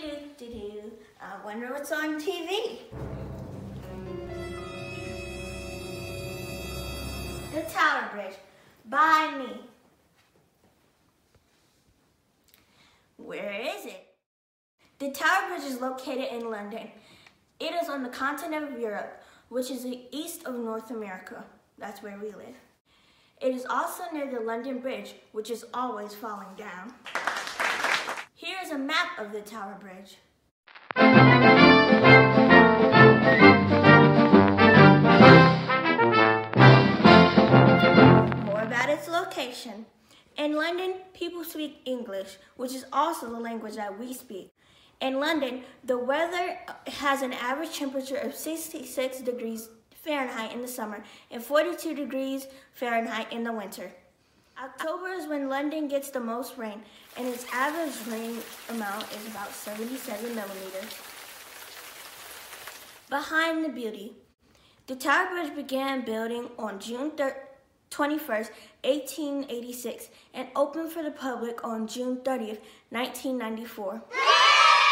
do do do. I wonder what's on TV. The Tower Bridge by me. Where is it? The Tower Bridge is located in London. It is on the continent of Europe, which is the east of North America. That's where we live. It is also near the London Bridge, which is always falling down. A map of the Tower Bridge. More about its location. In London, people speak English, which is also the language that we speak. In London, the weather has an average temperature of 66 degrees Fahrenheit in the summer and 42 degrees Fahrenheit in the winter. October is when London gets the most rain, and its average rain amount is about 77 millimeters. Behind the beauty. The Tower Bridge began building on June 21st, 1886, and opened for the public on June 30th, 1994.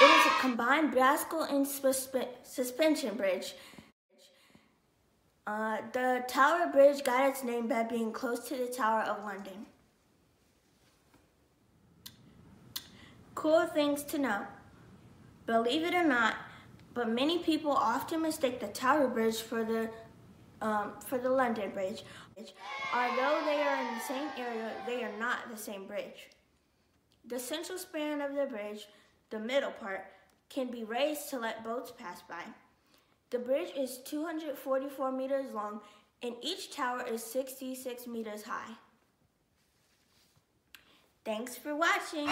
It is a combined bascule and suspension bridge. Uh, the Tower Bridge got its name by being close to the Tower of London. Cool things to know. Believe it or not, but many people often mistake the Tower Bridge for the um, for the London Bridge. Although they are in the same area, they are not the same bridge. The central span of the bridge the middle part, can be raised to let boats pass by. The bridge is 244 meters long and each tower is 66 meters high. Thanks for watching.